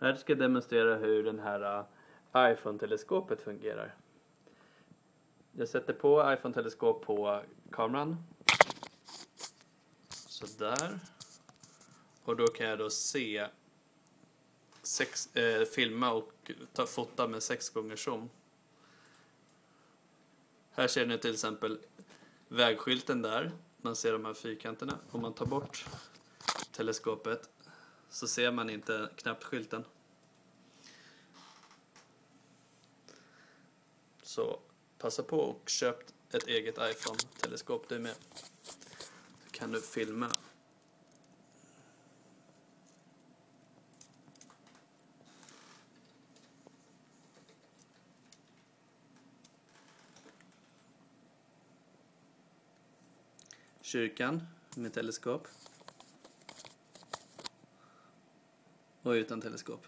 Här ska jag demonstrera hur den här äh, iPhone-teleskopet fungerar. Jag sätter på iPhone-teleskop på kameran. Sådär. Och då kan jag då se sex, eh, filma och ta, fota med sex gånger zoom. Här ser ni till exempel vägskylten där. Man ser de här fyrkanterna. Om man tar bort teleskopet så ser man inte knappt skylten. Så passa på och köp ett eget iPhone-teleskop du med. Så kan du filma. Kyrkan med teleskop. Och utan teleskop.